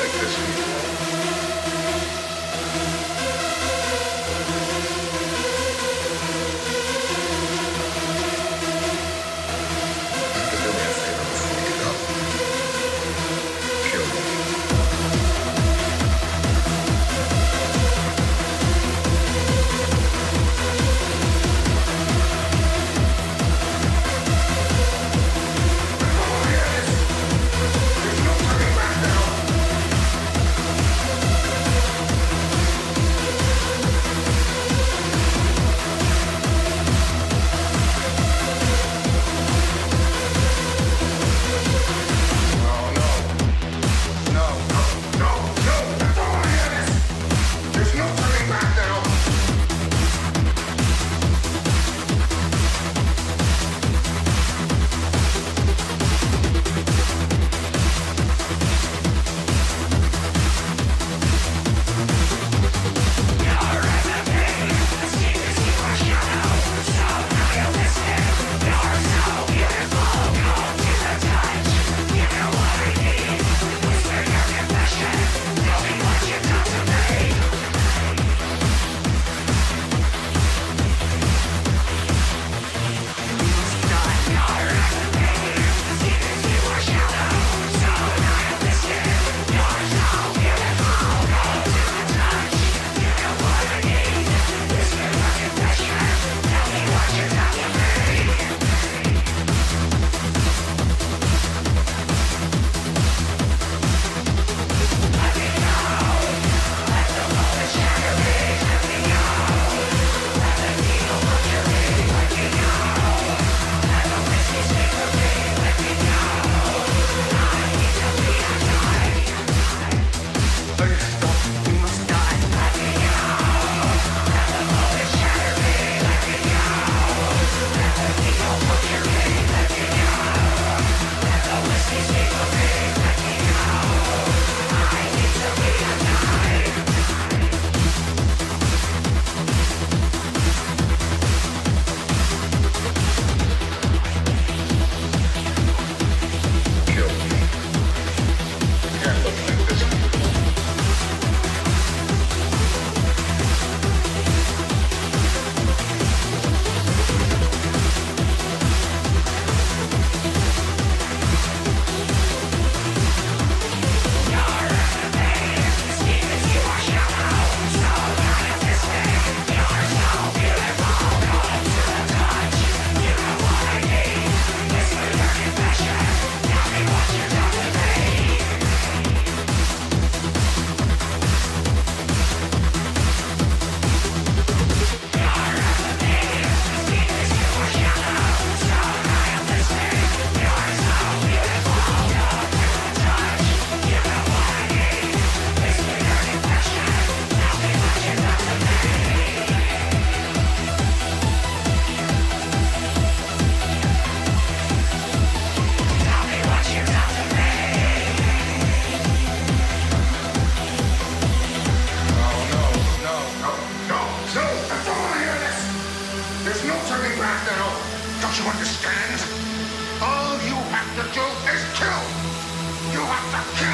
like this. you understand? All you have to do is kill! You have to kill!